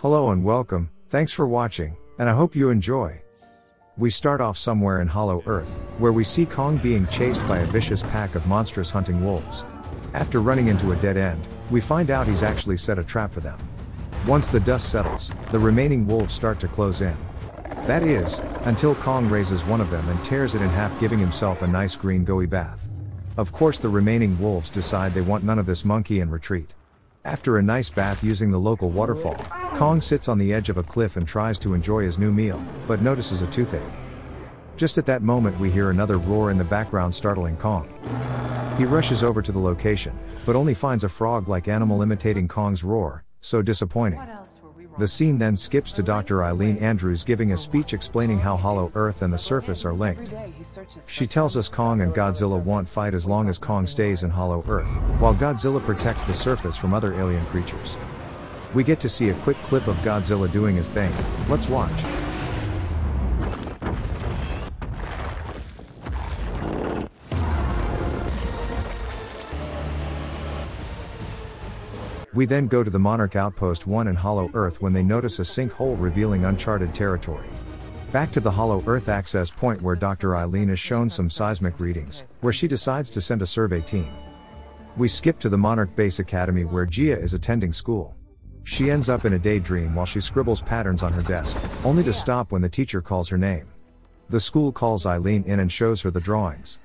Hello and welcome, thanks for watching, and I hope you enjoy. We start off somewhere in Hollow Earth, where we see Kong being chased by a vicious pack of monstrous hunting wolves. After running into a dead end, we find out he's actually set a trap for them. Once the dust settles, the remaining wolves start to close in. That is, until Kong raises one of them and tears it in half, giving himself a nice green gooey bath. Of course, the remaining wolves decide they want none of this monkey and retreat. After a nice bath using the local waterfall, Kong sits on the edge of a cliff and tries to enjoy his new meal, but notices a toothache. Just at that moment, we hear another roar in the background, startling Kong. He rushes over to the location, but only finds a frog like animal imitating Kong's roar, so disappointing. The scene then skips to Dr. Eileen Andrews giving a speech explaining how Hollow Earth and the surface are linked. She tells us Kong and Godzilla won't fight as long as Kong stays in Hollow Earth, while Godzilla protects the surface from other alien creatures. We get to see a quick clip of Godzilla doing his thing. Let's watch. We then go to the Monarch Outpost 1 in Hollow Earth when they notice a sinkhole revealing uncharted territory. Back to the Hollow Earth access point where Dr. Eileen is shown some seismic readings, where she decides to send a survey team. We skip to the Monarch Base Academy where Gia is attending school. She ends up in a daydream while she scribbles patterns on her desk, only to stop when the teacher calls her name. The school calls Eileen in and shows her the drawings.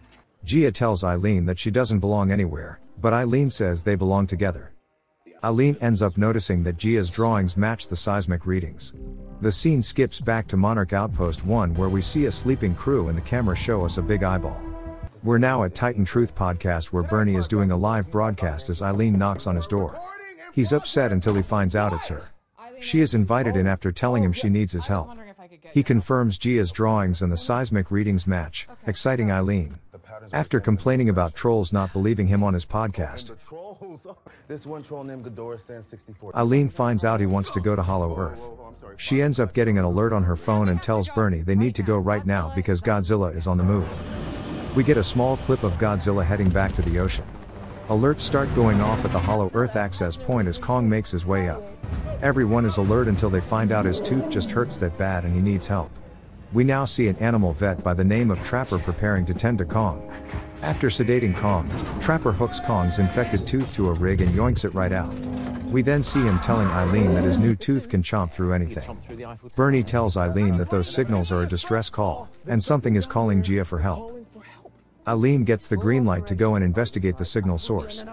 Gia tells Eileen that she doesn't belong anywhere, but Eileen says they belong together. Eileen ends up noticing that Gia's drawings match the seismic readings. The scene skips back to Monarch Outpost 1 where we see a sleeping crew and the camera show us a big eyeball. We're now at Titan Truth Podcast where Bernie is doing a live broadcast as Eileen knocks on his door. He's upset until he finds out it's her. She is invited in after telling him she needs his help. He confirms Gia's drawings and the seismic readings match, exciting Eileen. After complaining about trolls not believing him on his podcast, Eileen finds out he wants to go to Hollow Earth. She ends up getting an alert on her phone and tells Bernie they need to go right now because Godzilla is on the move. We get a small clip of Godzilla heading back to the ocean. Alerts start going off at the Hollow Earth access point as Kong makes his way up. Everyone is alert until they find out his tooth just hurts that bad and he needs help. We now see an animal vet by the name of Trapper preparing to tend to Kong. After sedating Kong, Trapper hooks Kong's infected tooth to a rig and yoinks it right out. We then see him telling Eileen that his new tooth can chomp through anything. Bernie tells Eileen that those signals are a distress call, and something is calling Gia for help. Eileen gets the green light to go and investigate the signal source.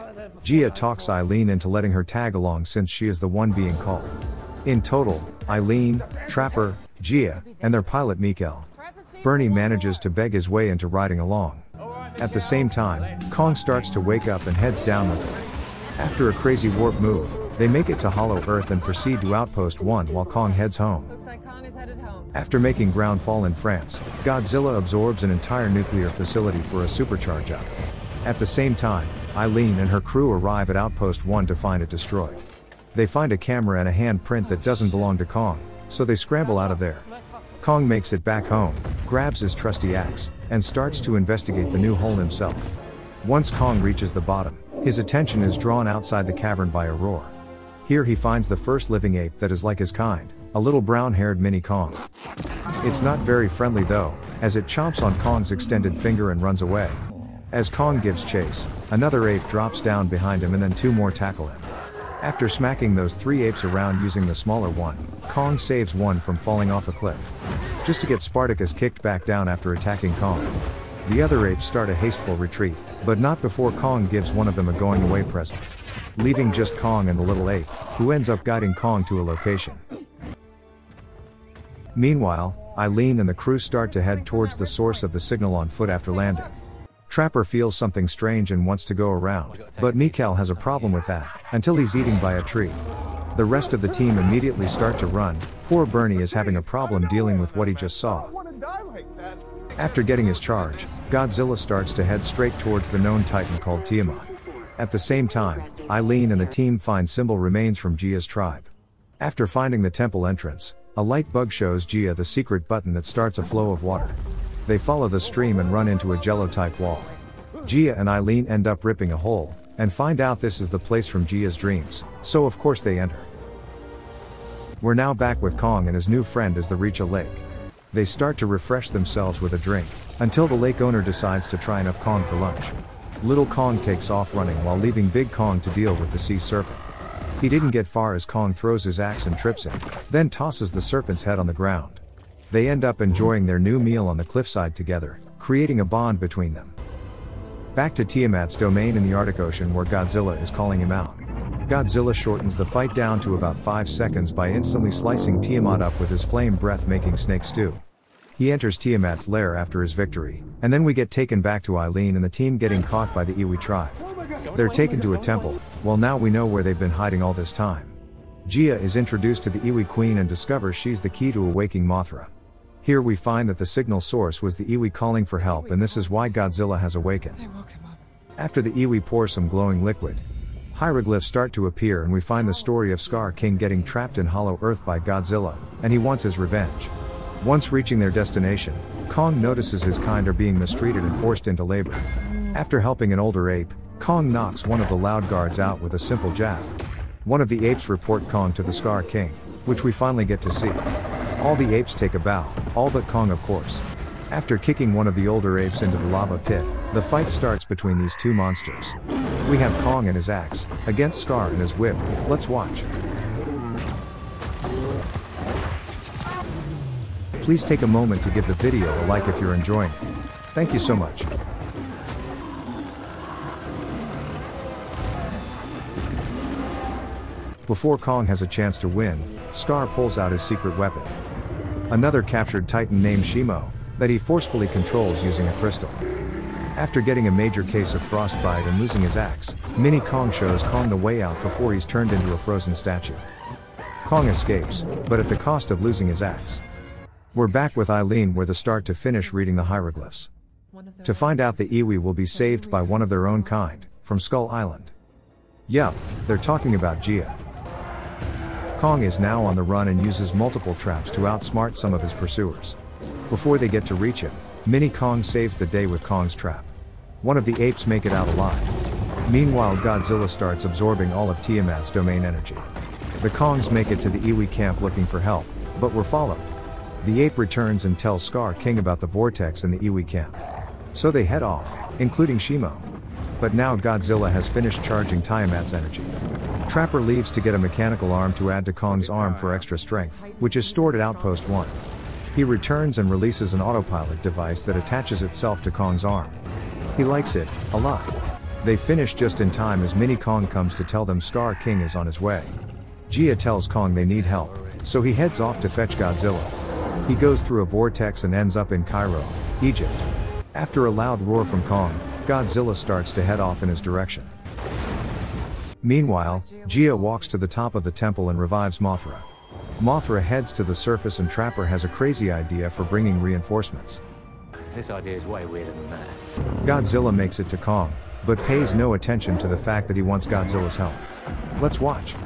Gia talks Eileen into letting her tag along since she is the one being called. In total, Eileen, Trapper, Gia, and their pilot Mikael. Bernie manages to beg his way into riding along. At the same time, Kong starts to wake up and heads down with her. After a crazy warp move, they make it to Hollow Earth and proceed to Outpost 1 while Kong heads home. After making ground fall in France, Godzilla absorbs an entire nuclear facility for a supercharge up. At the same time, Eileen and her crew arrive at Outpost 1 to find it destroyed. They find a camera and a handprint that doesn't belong to Kong, so they scramble out of there. Kong makes it back home, grabs his trusty axe, and starts to investigate the new hole himself. Once Kong reaches the bottom, his attention is drawn outside the cavern by a roar. Here he finds the first living ape that is like his kind, a little brown haired mini Kong. It's not very friendly though, as it chomps on Kong's extended finger and runs away. As Kong gives chase, another ape drops down behind him and then two more tackle him. After smacking those three apes around using the smaller one, Kong saves one from falling off a cliff. Just to get Spartacus kicked back down after attacking Kong. The other apes start a hasteful retreat, but not before Kong gives one of them a going away present. Leaving just Kong and the little ape, who ends up guiding Kong to a location. Meanwhile, Eileen and the crew start to head towards the source of the signal on foot after landing. Trapper feels something strange and wants to go around, but Mikael has a problem with that, until he's eating by a tree. The rest of the team immediately start to run, poor Bernie is having a problem dealing with what he just saw. After getting his charge, Godzilla starts to head straight towards the known titan called Tiamat. At the same time, Eileen and the team find symbol remains from Gia's tribe. After finding the temple entrance, a light bug shows Gia the secret button that starts a flow of water. They follow the stream and run into a jello type wall. Gia and Eileen end up ripping a hole, and find out this is the place from Gia's dreams, so of course they enter. We're now back with Kong and his new friend as they reach a lake. They start to refresh themselves with a drink, until the lake owner decides to try enough Kong for lunch. Little Kong takes off running while leaving Big Kong to deal with the sea serpent. He didn't get far as Kong throws his axe and trips him, then tosses the serpent's head on the ground. They end up enjoying their new meal on the cliffside together, creating a bond between them. Back to Tiamat's domain in the Arctic Ocean where Godzilla is calling him out. Godzilla shortens the fight down to about 5 seconds by instantly slicing Tiamat up with his flame breath making snake stew. He enters Tiamat's lair after his victory, and then we get taken back to Eileen and the team getting caught by the Iwi tribe. They're taken to a temple, well now we know where they've been hiding all this time. Gia is introduced to the Iwi queen and discovers she's the key to awaking Mothra. Here we find that the signal source was the Iwi calling for help and this is why Godzilla has awakened. After the Iwi pour some glowing liquid, Hieroglyphs start to appear and we find the story of Scar King getting trapped in Hollow Earth by Godzilla, and he wants his revenge. Once reaching their destination, Kong notices his kind are being mistreated and forced into labor. After helping an older ape, Kong knocks one of the loud guards out with a simple jab. One of the apes report Kong to the Scar King, which we finally get to see. All the apes take a bow, all but Kong of course. After kicking one of the older apes into the lava pit, the fight starts between these two monsters. We have Kong and his axe, against Scar and his whip, let's watch. Please take a moment to give the video a like if you're enjoying it. Thank you so much. Before Kong has a chance to win, Scar pulls out his secret weapon. Another captured titan named Shimo, that he forcefully controls using a crystal. After getting a major case of frostbite and losing his axe, Mini Kong shows Kong the way out before he's turned into a frozen statue. Kong escapes, but at the cost of losing his axe. We're back with Eileen where the start to finish reading the hieroglyphs. To find out the Iwi will be saved by one of their own kind, from Skull Island. Yup, they're talking about Gia. Kong is now on the run and uses multiple traps to outsmart some of his pursuers. Before they get to reach him, Mini Kong saves the day with Kong's trap. One of the apes make it out alive. Meanwhile Godzilla starts absorbing all of Tiamat's domain energy. The Kongs make it to the Iwi camp looking for help, but were followed. The ape returns and tells Scar King about the vortex in the Iwi camp. So they head off, including Shimo. But now Godzilla has finished charging Tiamat's energy. Trapper leaves to get a mechanical arm to add to Kong's arm for extra strength, which is stored at Outpost 1. He returns and releases an autopilot device that attaches itself to Kong's arm. He likes it, a lot. They finish just in time as Mini Kong comes to tell them Scar King is on his way. Gia tells Kong they need help, so he heads off to fetch Godzilla. He goes through a vortex and ends up in Cairo, Egypt. After a loud roar from Kong, Godzilla starts to head off in his direction. Meanwhile, Gia walks to the top of the temple and revives Mothra. Mothra heads to the surface and Trapper has a crazy idea for bringing reinforcements. This idea is way weirder than that. Godzilla makes it to Kong, but pays no attention to the fact that he wants Godzilla's help. Let's watch.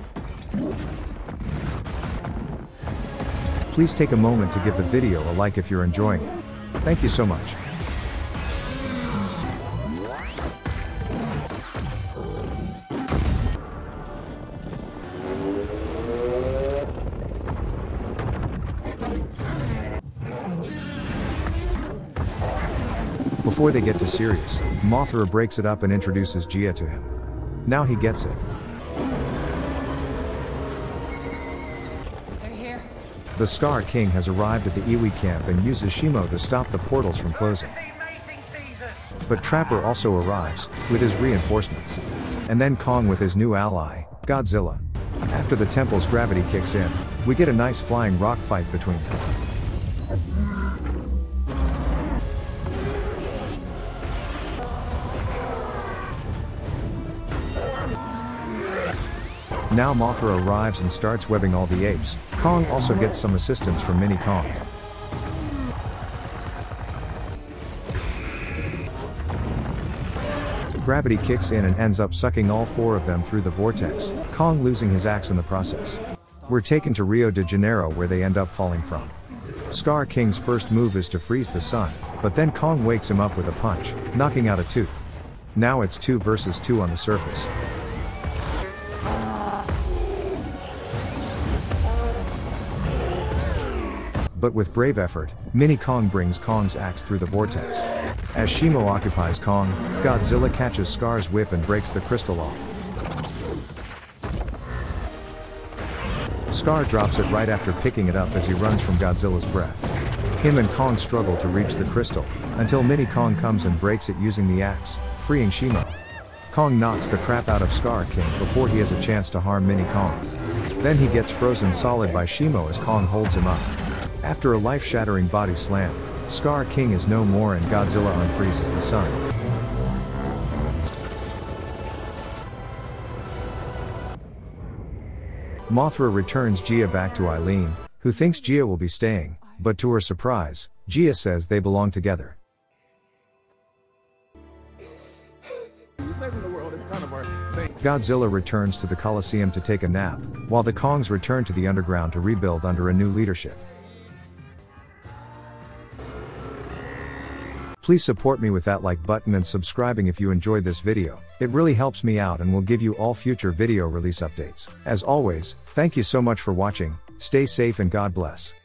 Please take a moment to give the video a like if you're enjoying it. Thank you so much. Before they get to serious, Mothra breaks it up and introduces Gia to him. Now he gets it. They're here. The Scar King has arrived at the Iwi camp and uses Shimo to stop the portals from closing. But Trapper also arrives, with his reinforcements. And then Kong with his new ally, Godzilla. After the temple's gravity kicks in, we get a nice flying rock fight between them. Now Mothra arrives and starts webbing all the apes. Kong also gets some assistance from Mini Kong. Gravity kicks in and ends up sucking all four of them through the vortex, Kong losing his axe in the process. We're taken to Rio de Janeiro where they end up falling from. Scar King's first move is to freeze the sun, but then Kong wakes him up with a punch, knocking out a tooth. Now it's 2 versus 2 on the surface. But with brave effort, Mini Kong brings Kong's axe through the vortex. As Shimo occupies Kong, Godzilla catches Scar's whip and breaks the crystal off. Scar drops it right after picking it up as he runs from Godzilla's breath. Him and Kong struggle to reach the crystal, until Mini Kong comes and breaks it using the axe, freeing Shimo. Kong knocks the crap out of Scar King before he has a chance to harm Mini Kong. Then he gets frozen solid by Shimo as Kong holds him up. After a life-shattering body slam, Scar King is no more and Godzilla unfreezes the sun. Mothra returns Gia back to Eileen, who thinks Gia will be staying, but to her surprise, Gia says they belong together. Godzilla returns to the Coliseum to take a nap, while the Kongs return to the underground to rebuild under a new leadership. Please support me with that like button and subscribing if you enjoyed this video. It really helps me out and will give you all future video release updates. As always, thank you so much for watching, stay safe and God bless.